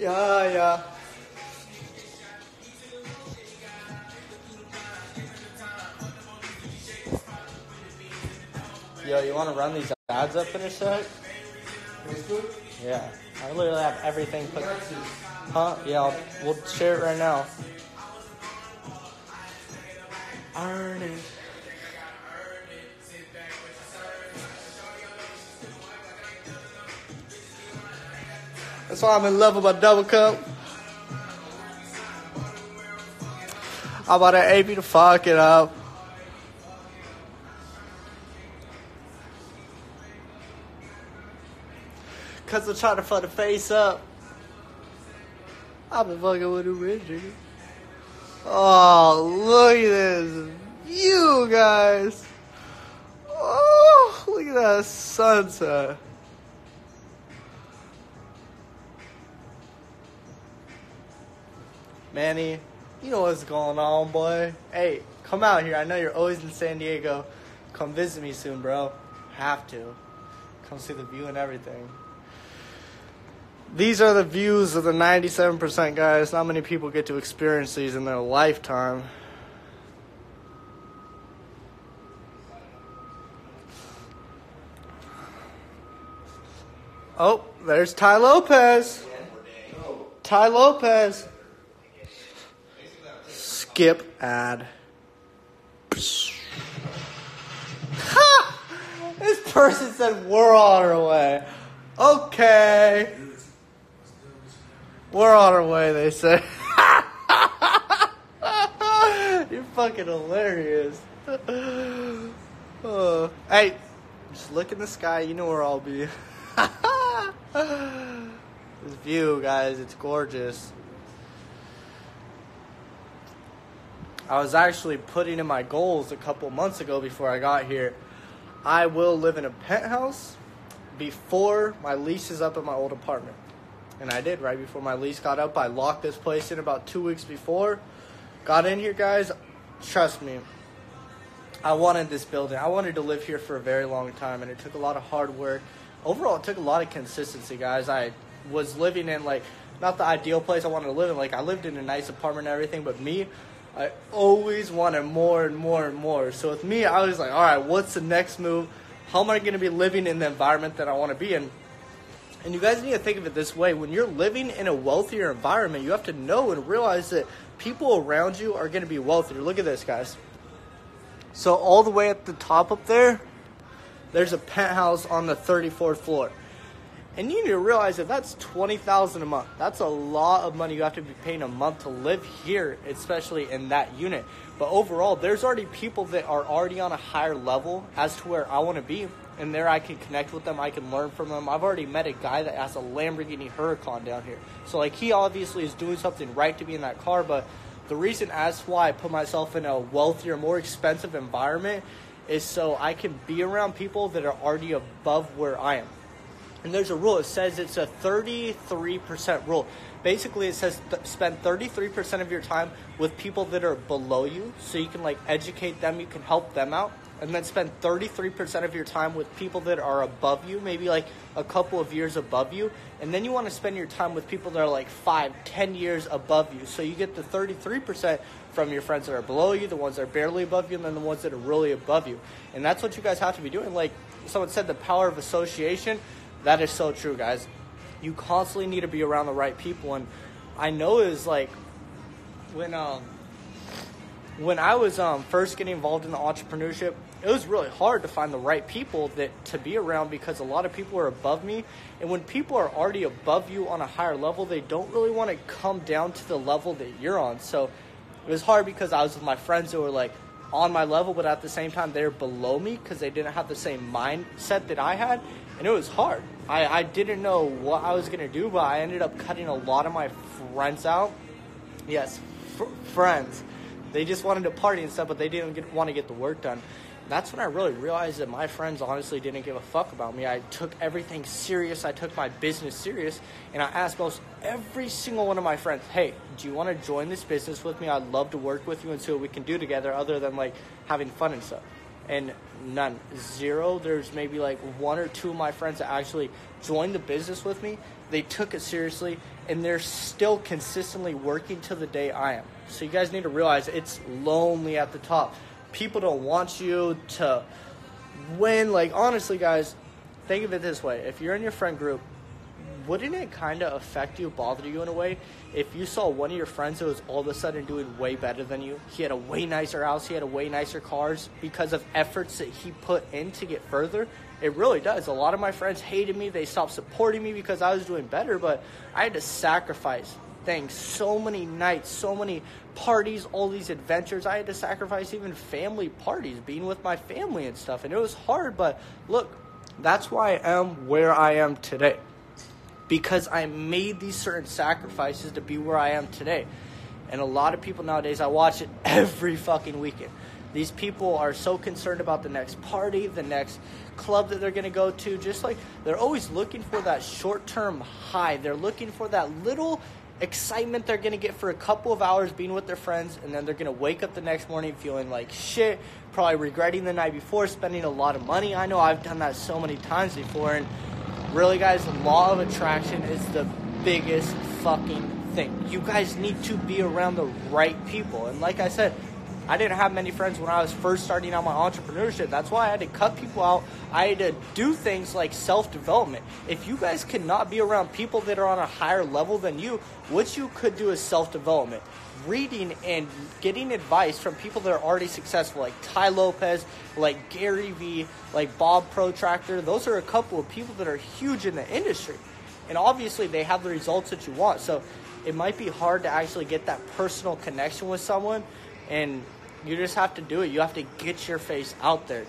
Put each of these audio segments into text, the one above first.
Yeah, yeah. Yo, you want to run these ads up in a sec? Yeah. I literally have everything put. Huh? Yeah, I'll, we'll share it right now. Earn That's why I'm in love with my double cup. I'm about to AP to fuck it up. Cause I'm trying to fuck the face up. I've been fucking with a Richard. Oh, look at this You guys. Oh, look at that sunset. Manny, you know what's going on, boy. Hey, come out here. I know you're always in San Diego. Come visit me soon, bro. Have to. Come see the view and everything. These are the views of the 97% guys. Not many people get to experience these in their lifetime. Oh, there's Tai Lopez. Tai Lopez. Skip ad. Ha! This person said we're on our way. Okay. We're on our way, they say. You're fucking hilarious. Uh, hey, just look in the sky, you know where I'll be. this view, guys, it's gorgeous. I was actually putting in my goals a couple months ago before I got here. I will live in a penthouse before my lease is up at my old apartment. And I did right before my lease got up. I locked this place in about two weeks before. Got in here, guys. Trust me, I wanted this building. I wanted to live here for a very long time, and it took a lot of hard work. Overall, it took a lot of consistency, guys. I was living in like not the ideal place I wanted to live in. Like I lived in a nice apartment and everything, but me, I always wanted more and more and more. So with me, I was like, all right, what's the next move? How am I going to be living in the environment that I want to be in? And you guys need to think of it this way when you're living in a wealthier environment, you have to know and realize that people around you are going to be wealthier. Look at this, guys. So, all the way at the top up there, there's a penthouse on the 34th floor. And you need to realize that that's 20000 a month. That's a lot of money you have to be paying a month to live here, especially in that unit. But overall, there's already people that are already on a higher level as to where I want to be and there I can connect with them. I can learn from them. I've already met a guy that has a Lamborghini Huracan down here, so like he obviously is doing something right to be in that car. But the reason as why I put myself in a wealthier, more expensive environment is so I can be around people that are already above where I am. And there's a rule. It says it's a 33% rule. Basically, it says th- spend 33% of your time with people that are below you, so you can like educate them, you can help them out and then spend 33% of your time with people that are above you, maybe like a couple of years above you, and then you want to spend your time with people that are like five, ten years above you. So you get the 33% from your friends that are below you, the ones that are barely above you, and then the ones that are really above you. And that's what you guys have to be doing. Like someone said, the power of association. That is so true, guys. You constantly need to be around the right people, and I know is like when um when I was um, first getting involved in the entrepreneurship, it was really hard to find the right people that to be around because a lot of people are above me and when people are already above you on a higher level they don't really want to come down to the level that you're on so it was hard because i was with my friends who were like on my level but at the same time they're below me because they didn't have the same mindset that i had and it was hard. I, I didn't know what i was going to do but i ended up cutting a lot of my friends out. Yes fr- friends. They just wanted to party and stuff but they didn't want to get the work done that's when I really realized that my friends honestly didn't give a fuck about me. I took everything serious. I took my business serious, and I asked most every single one of my friends, "Hey, do you want to join this business with me? I'd love to work with you and see what we can do together, other than like having fun and stuff." And none, zero. There's maybe like one or two of my friends that actually joined the business with me, they took it seriously, and they're still consistently working to the day I am. So you guys need to realize it's lonely at the top. People don't want you to win. Like, honestly, guys, think of it this way if you're in your friend group, wouldn't it kind of affect you, bother you in a way, if you saw one of your friends who was all of a sudden doing way better than you? He had a way nicer house, he had a way nicer cars because of efforts that he put in to get further. It really does. A lot of my friends hated me. They stopped supporting me because I was doing better, but I had to sacrifice things so many nights, so many parties, all these adventures. I had to sacrifice even family parties, being with my family and stuff. And it was hard, but look, that's why I am where I am today because I made these certain sacrifices to be where I am today. And a lot of people nowadays, I watch it every fucking weekend. These people are so concerned about the next party, the next club that they're going to go to. Just like they're always looking for that short term high. They're looking for that little excitement they're going to get for a couple of hours being with their friends. And then they're going to wake up the next morning feeling like shit, probably regretting the night before, spending a lot of money. I know I've done that so many times before. And really, guys, the law of attraction is the biggest fucking thing. You guys need to be around the right people. And like I said, I didn't have many friends when I was first starting out my entrepreneurship. That's why I had to cut people out. I had to do things like self development. If you guys cannot be around people that are on a higher level than you, what you could do is self development. Reading and getting advice from people that are already successful, like Tai Lopez, like Gary Vee, like Bob Proctor. Those are a couple of people that are huge in the industry. And obviously, they have the results that you want. So it might be hard to actually get that personal connection with someone and you just have to do it. You have to get your face out there.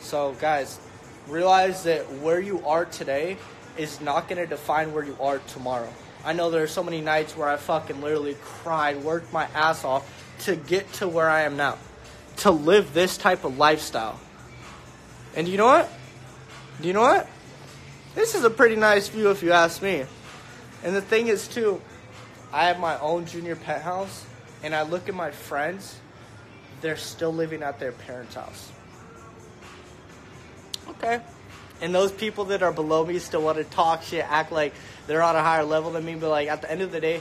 So, guys, realize that where you are today is not going to define where you are tomorrow. I know there are so many nights where I fucking literally cried, worked my ass off to get to where I am now, to live this type of lifestyle. And you know what? Do you know what? This is a pretty nice view if you ask me. And the thing is, too, I have my own junior penthouse and I look at my friends, they're still living at their parents' house. Okay. And those people that are below me still want to talk shit, act like they're on a higher level than me, but like at the end of the day,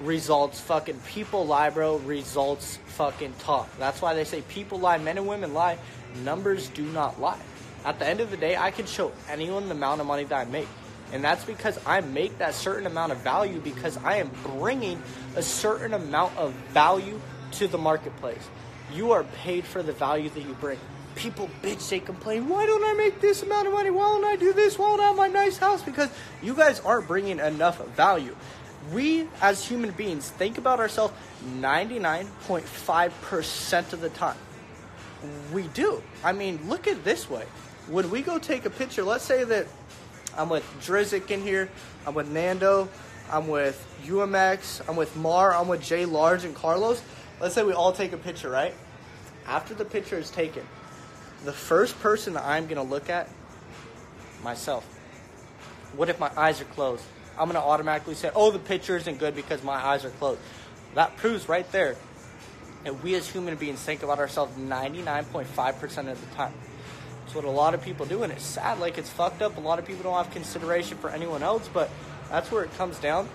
results fucking people lie, bro. Results fucking talk. That's why they say people lie, men and women lie. Numbers do not lie. At the end of the day, I can show anyone the amount of money that I make. And that's because I make that certain amount of value because I am bringing a certain amount of value to the marketplace. You are paid for the value that you bring. People bitch, they complain, why don't I make this amount of money? Why don't I do this? Why don't I have my nice house? Because you guys aren't bringing enough value. We, as human beings, think about ourselves 99.5% of the time. We do. I mean, look at this way. When we go take a picture, let's say that I'm with Drizzik in here. I'm with Nando. I'm with UMX. I'm with Mar. I'm with Jay Large and Carlos. Let's say we all take a picture, right? After the picture is taken, the first person that I'm to look at, myself. What if my eyes are closed? I'm to automatically say, oh, the picture isn't good because my eyes are closed. That proves right there that we as human beings think about ourselves 99.5% of the time. It's what a lot of people do, and it's sad. Like, it's fucked up. A lot of people don't have consideration for anyone else, but that's where it comes down,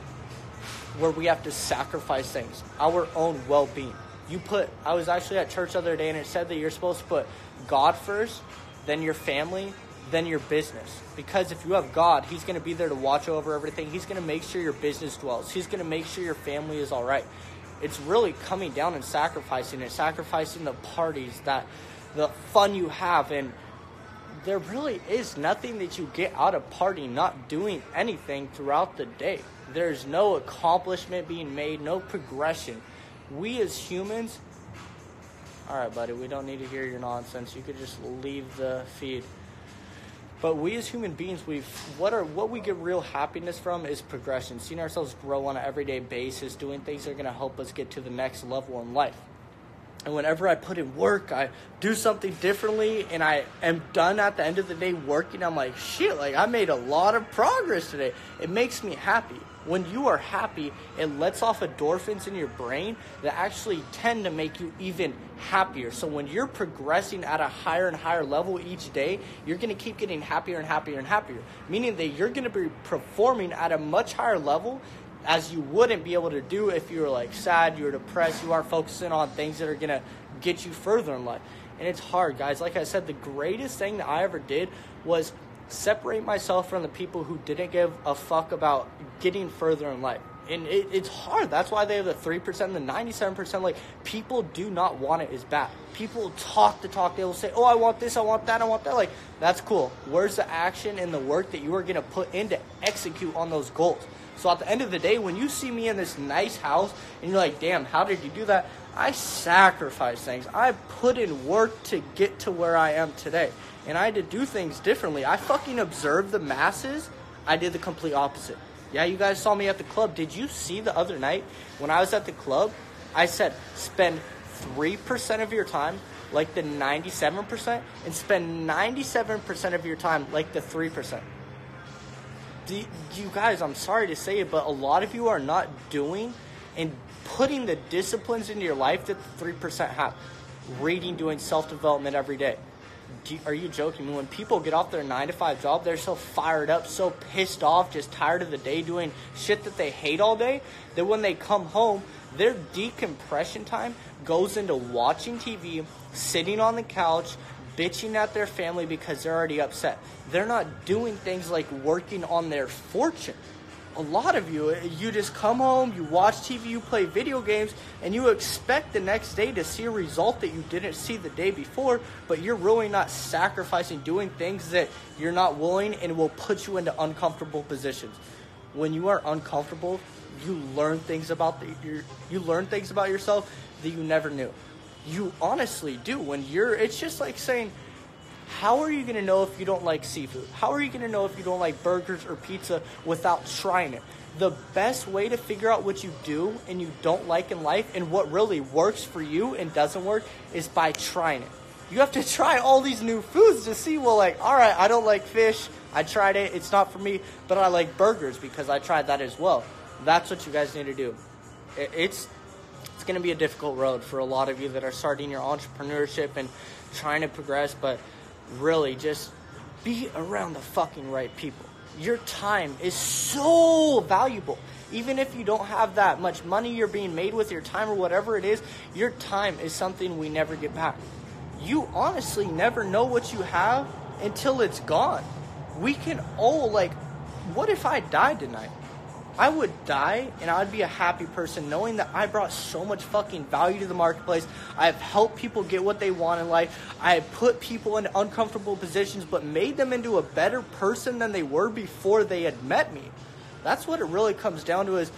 where we have to sacrifice things, our own well being. You put, I was actually at church the other day, and it said that you're supposed to put God first, then your family, then your business. Because if you have God, He's going to be there to watch over everything. He's going to make sure your business dwells. He's going to make sure your family is all right. It's really coming down and sacrificing and sacrificing the parties, that the fun you have, and there really is nothing that you get out of party not doing anything throughout the day. There's no accomplishment being made, no progression. We as humans, all right, buddy, we don't need to hear your nonsense. You could just leave the feed. But we as human beings, we've what are what we get real happiness from is progression, seeing ourselves grow on an everyday basis, doing things that are going to help us get to the next level in life. And whenever I put in work, I do something differently, and I am done at the end of the day working. I'm like, shit, like I made a lot of progress today. It makes me happy. When you are happy, it lets off endorphins in your brain that actually tend to make you even happier. So when you're progressing at a higher and higher level each day, you're going to keep getting happier and happier and happier, meaning that you're going to be performing at a much higher level as you wouldn't be able to do if you were like sad, you were depressed, you aren't focusing on things that are to get you further in life. And it's hard, guys. Like I said, the greatest thing that I ever did was separate myself from the people who didn't give a fuck about getting further in life. And it, it's hard. That's why they have the 3% and the 97%. Like, people do not want it as bad. People talk the talk. They will say, oh, I want this, I want that, I want that. Like, that's cool. Where's the action and the work that you are going to put in to execute on those goals? So at the end of the day, when you see me in this nice house and you're like, damn, how did you do that? I sacrifice things. I put in work to get to where I am today. And I had to do things differently. I fucking observed the masses. I did the complete opposite. Yeah, you guys saw me at the club. Did you see the other night when I was at the club? I said, spend 3% of your time like the 97% and spend 97% of your time like the 3%. Do you guys, I'm sorry to say it, but a lot of you are not doing and putting the disciplines into your life that the 3% have. Reading, doing self development every day. Are you joking? When people get off their nine to five job, they're so fired up, so pissed off, just tired of the day doing shit that they hate all day, that when they come home, their decompression time goes into watching TV, sitting on the couch, bitching at their family because they're already upset. They're not doing things like working on their fortune a lot of you, you just come home, you watch TV, you play video games, and you expect the next day to see a result that you didn't see the day before, but you're really not sacrificing doing things that you're not willing and will put you into uncomfortable positions. When you are uncomfortable, you learn things about the, you learn things about yourself that you never knew. You honestly do. When you're, it's just like saying, how are you going to know if you don't like seafood? How are you going to know if you don't like burgers or pizza without trying it? The best way to figure out what you do and you don't like in life and what really works for you and doesn't work is by trying it. You have to try all these new foods to see, well, like, all right, I don't like fish. I tried it. It's not for me, but I like burgers because I tried that as well. That's what you guys need to do. It's it's going to be a difficult road for a lot of you that are starting your entrepreneurship and trying to progress, but really just be around the fucking right people. Your time is so valuable. Even if you don't have that much money you're being made with your time or whatever it is, your time is something we never get back. You honestly never know what you have until it's gone. We can all, like, what if I died tonight? I would die and I would be a happy person knowing that I brought so much fucking value to the marketplace. I have helped people get what they want in life. I have put people in uncomfortable positions but made them into a better person than they were before they had met me. That's what it really comes down to is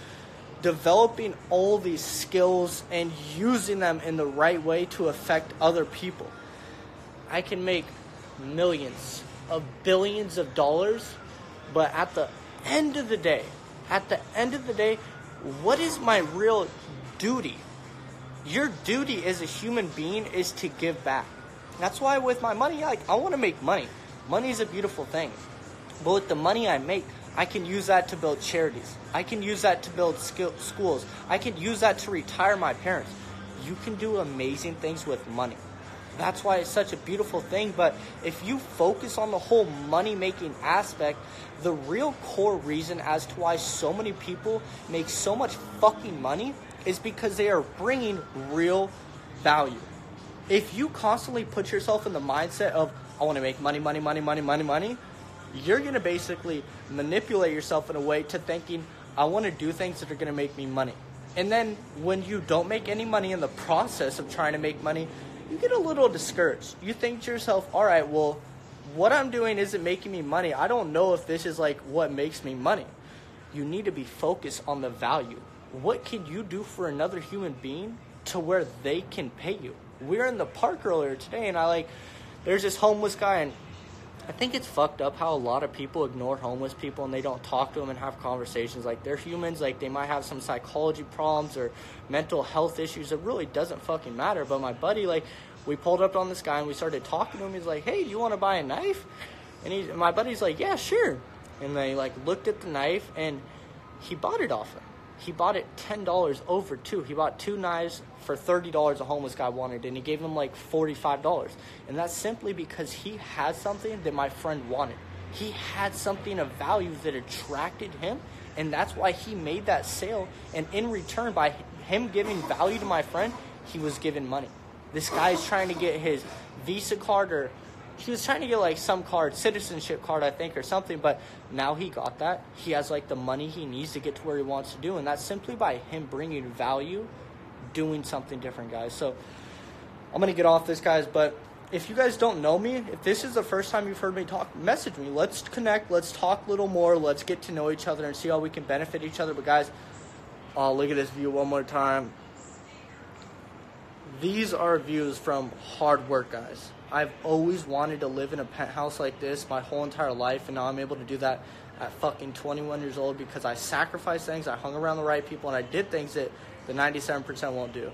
developing all these skills and using them in the right way to affect other people. I can make millions of billions of dollars, but at the end of the day, at the end of the day, what is my real duty? Your duty as a human being is to give back. That's why with my money, like I want to make money. Money is a beautiful thing. But with the money I make, I can use that to build charities. I can use that to build skill- schools. I can use that to retire my parents. You can do amazing things with money. That's why it's such a beautiful thing. But if you focus on the whole money making aspect, the real core reason as to why so many people make so much fucking money is because they are bringing real value. If you constantly put yourself in the mindset of, I want to make money, money, money, money, money, money, you're going to basically manipulate yourself in a way to thinking, I want to do things that are going to make me money. And then when you don't make any money in the process of trying to make money, you get a little discouraged. You think to yourself, all right, well, what I'm doing isn't making me money. I don't know if this is like what makes me money. You need to be focused on the value. What can you do for another human being to where they can pay you? We were in the park earlier today, and I like, there's this homeless guy, and I think it's fucked up how a lot of people ignore homeless people and they don't talk to them and have conversations. Like they're humans, like they might have some psychology problems or mental health issues. It really doesn't fucking matter. But my buddy, like, we pulled up on this guy and we started talking to him. He's like, "Hey, do you want to buy a knife?" And he, my buddy's like, "Yeah, sure." And they like looked at the knife and he bought it off him. He bought it ten dollars over two. He bought two knives for thirty dollars. A homeless guy wanted, and he gave him like forty five dollars. And that's simply because he had something that my friend wanted. He had something of value that attracted him, and that's why he made that sale. And in return, by him giving value to my friend, he was given money. This guy's trying to get his Visa card or he was trying to get like some card, citizenship card, I think, or something. But now he got that. He has like the money he needs to get to where he wants to do, and that's simply by him bringing value, doing something different, guys. So I'm gonna get off this, guys. But if you guys don't know me, if this is the first time you've heard me talk, message me. Let's connect. Let's talk a little more. Let's get to know each other and see how we can benefit each other. But guys, uh, look at this view one more time. These are views from hard work, guys. I've always wanted to live in a penthouse like this my whole entire life, and now I'm able to do that at fucking 21 years old because I sacrificed things, I hung around the right people, and I did things that the 97% won't do.